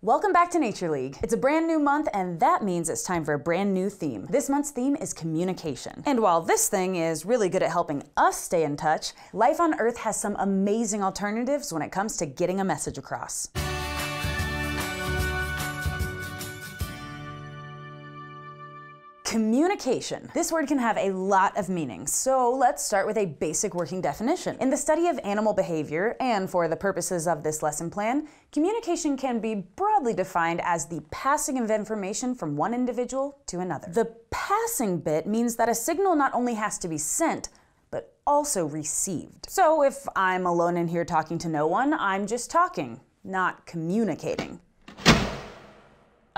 Welcome back to Nature League. It's a brand new month, and that means it's time for a brand new theme. This month's theme is communication. And while this thing is really good at helping us stay in touch, life on Earth has some amazing alternatives when it comes to getting a message across. Communication. This word can have a lot of meanings, so let's start with a basic working definition. In the study of animal behavior, and for the purposes of this lesson plan, communication can be broadly defined as the passing of information from one individual to another. The passing bit means that a signal not only has to be sent, but also received. So if I'm alone in here talking to no one, I'm just talking, not communicating.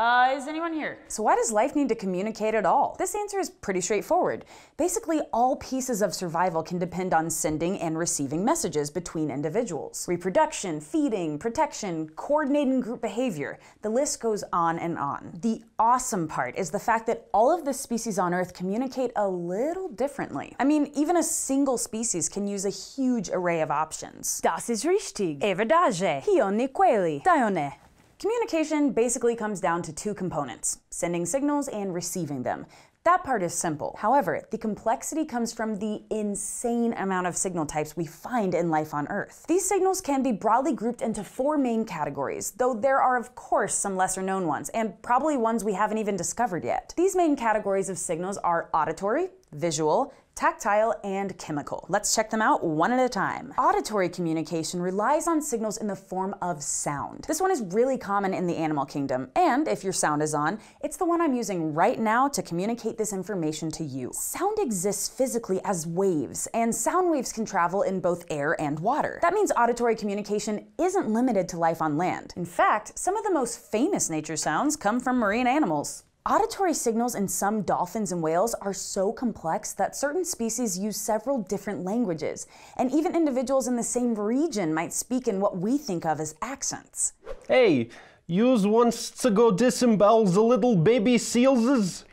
Uh, is anyone here? So why does life need to communicate at all? This answer is pretty straightforward. Basically, all pieces of survival can depend on sending and receiving messages between individuals. Reproduction, feeding, protection, coordinating group behavior. The list goes on and on. The awesome part is the fact that all of the species on Earth communicate a little differently. I mean, even a single species can use a huge array of options. Das ist richtig. É verdade. Io ni quelli. Dione. Communication basically comes down to two components, sending signals and receiving them. That part is simple. However, the complexity comes from the insane amount of signal types we find in life on Earth. These signals can be broadly grouped into four main categories, though there are of course some lesser known ones, and probably ones we haven't even discovered yet. These main categories of signals are auditory, visual, tactile, and chemical. Let's check them out one at a time. Auditory communication relies on signals in the form of sound. This one is really common in the animal kingdom, and if your sound is on, it's the one I'm using right now to communicate this information to you. Sound exists physically as waves, and sound waves can travel in both air and water. That means auditory communication isn't limited to life on land. In fact, some of the most famous nature sounds come from marine animals. Auditory signals in some dolphins and whales are so complex that certain species use several different languages, and even individuals in the same region might speak in what we think of as accents. Hey, yous wants to go disembowel the little baby seals?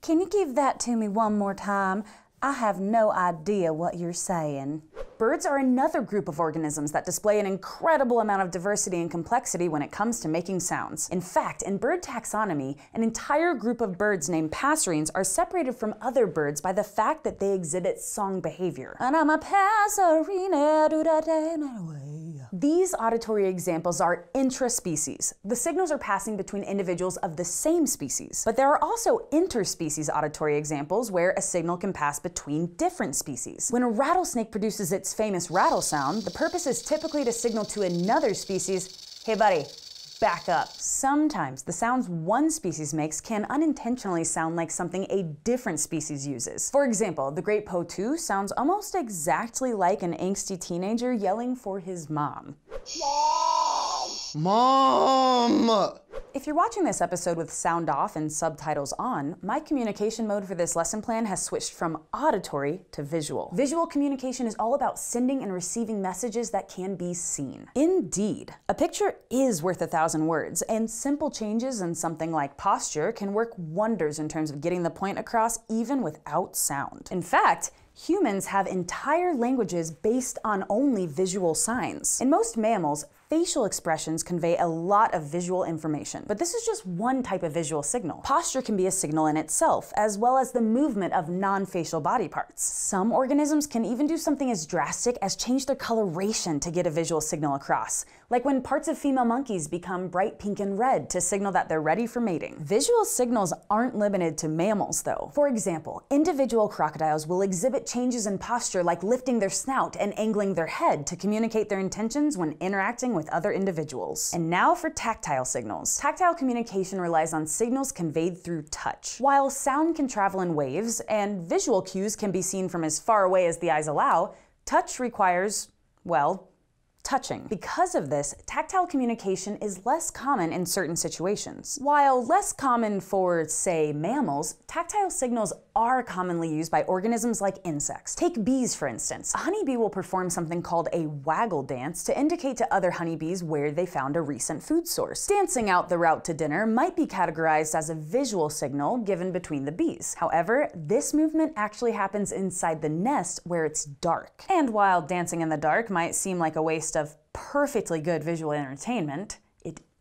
Can you give that to me one more time? I have no idea what you're saying. Birds are another group of organisms that display an incredible amount of diversity and complexity when it comes to making sounds. In fact, in bird taxonomy, an entire group of birds named passerines are separated from other birds by the fact that they exhibit song behavior. And I'm a passerine, do da these auditory examples are intraspecies. The signals are passing between individuals of the same species. But there are also interspecies auditory examples where a signal can pass between different species. When a rattlesnake produces its famous rattle sound, the purpose is typically to signal to another species, hey buddy, back up. Sometimes the sounds one species makes can unintentionally sound like something a different species uses. For example, the great Potoo sounds almost exactly like an angsty teenager yelling for his mom. mom. Mom! If you're watching this episode with sound off and subtitles on, my communication mode for this lesson plan has switched from auditory to visual. Visual communication is all about sending and receiving messages that can be seen. Indeed, a picture is worth a thousand words, and simple changes in something like posture can work wonders in terms of getting the point across even without sound. In fact, Humans have entire languages based on only visual signs. In most mammals, facial expressions convey a lot of visual information, but this is just one type of visual signal. Posture can be a signal in itself, as well as the movement of non-facial body parts. Some organisms can even do something as drastic as change their coloration to get a visual signal across, like when parts of female monkeys become bright pink and red to signal that they're ready for mating. Visual signals aren't limited to mammals, though. For example, individual crocodiles will exhibit changes in posture like lifting their snout and angling their head to communicate their intentions when interacting with other individuals. And now for tactile signals. Tactile communication relies on signals conveyed through touch. While sound can travel in waves and visual cues can be seen from as far away as the eyes allow, touch requires, well, touching. Because of this, tactile communication is less common in certain situations. While less common for, say, mammals, tactile signals are commonly used by organisms like insects. Take bees, for instance. A honeybee will perform something called a waggle dance to indicate to other honeybees where they found a recent food source. Dancing out the route to dinner might be categorized as a visual signal given between the bees. However, this movement actually happens inside the nest where it's dark. And while dancing in the dark might seem like a waste of perfectly good visual entertainment,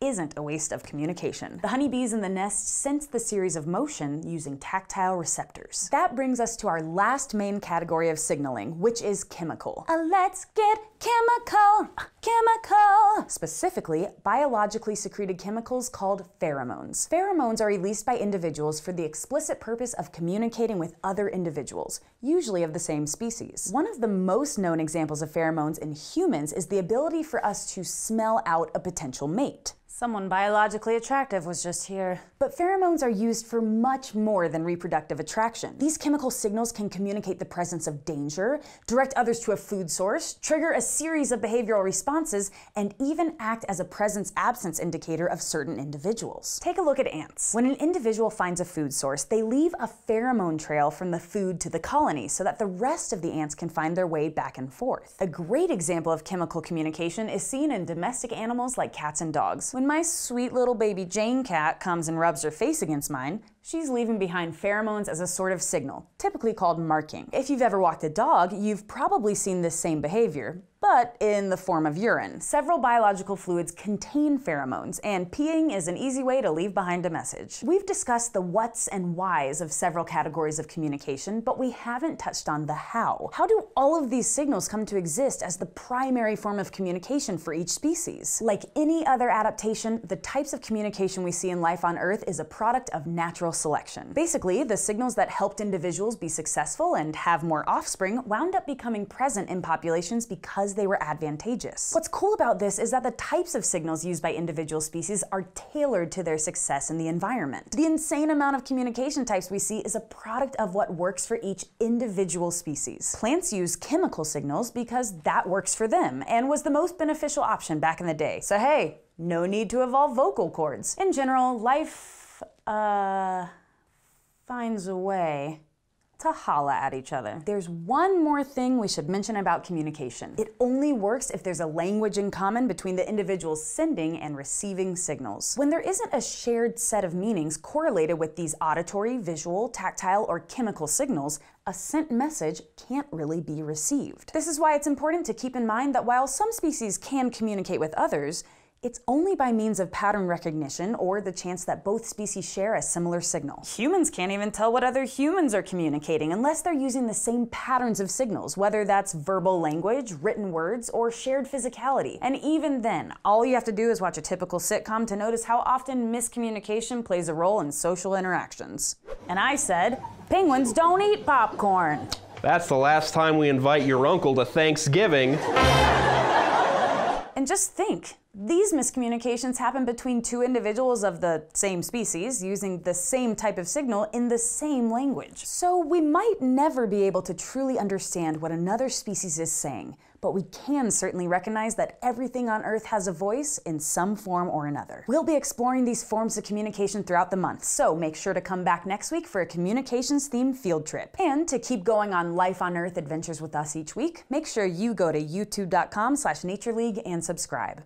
isn't a waste of communication. The honeybees in the nest sense the series of motion using tactile receptors. That brings us to our last main category of signaling, which is chemical. Uh, let's get chemical, chemical. Specifically, biologically secreted chemicals called pheromones. Pheromones are released by individuals for the explicit purpose of communicating with other individuals, usually of the same species. One of the most known examples of pheromones in humans is the ability for us to smell out a potential mate. Someone biologically attractive was just here. But pheromones are used for much more than reproductive attraction. These chemical signals can communicate the presence of danger, direct others to a food source, trigger a series of behavioral responses, and even act as a presence absence indicator of certain individuals. Take a look at ants. When an individual finds a food source, they leave a pheromone trail from the food to the colony so that the rest of the ants can find their way back and forth. A great example of chemical communication is seen in domestic animals like cats and dogs. When my sweet little baby Jane cat comes and rubs her face against mine, she's leaving behind pheromones as a sort of signal, typically called marking. If you've ever walked a dog, you've probably seen this same behavior, but in the form of urine. Several biological fluids contain pheromones, and peeing is an easy way to leave behind a message. We've discussed the whats and whys of several categories of communication, but we haven't touched on the how. How do all of these signals come to exist as the primary form of communication for each species? Like any other adaptation, the types of communication we see in life on Earth is a product of natural selection. Basically, the signals that helped individuals be successful and have more offspring wound up becoming present in populations because they were advantageous. What's cool about this is that the types of signals used by individual species are tailored to their success in the environment. The insane amount of communication types we see is a product of what works for each individual species. Plants use chemical signals because that works for them and was the most beneficial option back in the day. So hey, no need to evolve vocal cords. In general, life, uh, finds a way to holla at each other. There's one more thing we should mention about communication. It only works if there's a language in common between the individuals sending and receiving signals. When there isn't a shared set of meanings correlated with these auditory, visual, tactile, or chemical signals, a sent message can't really be received. This is why it's important to keep in mind that while some species can communicate with others, it's only by means of pattern recognition or the chance that both species share a similar signal. Humans can't even tell what other humans are communicating unless they're using the same patterns of signals, whether that's verbal language, written words, or shared physicality. And even then, all you have to do is watch a typical sitcom to notice how often miscommunication plays a role in social interactions. And I said, penguins don't eat popcorn. That's the last time we invite your uncle to Thanksgiving. And just think, these miscommunications happen between two individuals of the same species using the same type of signal in the same language. So we might never be able to truly understand what another species is saying, but we can certainly recognize that everything on Earth has a voice in some form or another. We'll be exploring these forms of communication throughout the month, so make sure to come back next week for a communications themed field trip. And to keep going on Life on Earth adventures with us each week, make sure you go to youtube.com slash natureleague and subscribe.